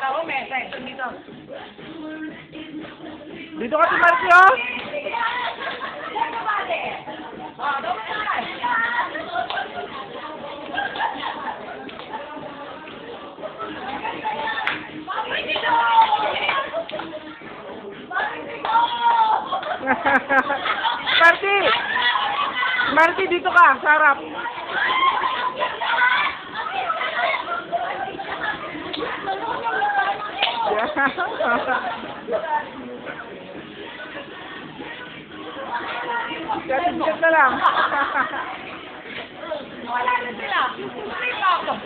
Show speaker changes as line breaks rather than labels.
Tao, mesa. Dito. Dito ka si Marcio. Marty! Marty, dito ka, sarap. Chat na lang.
Wala na sila. Wala na.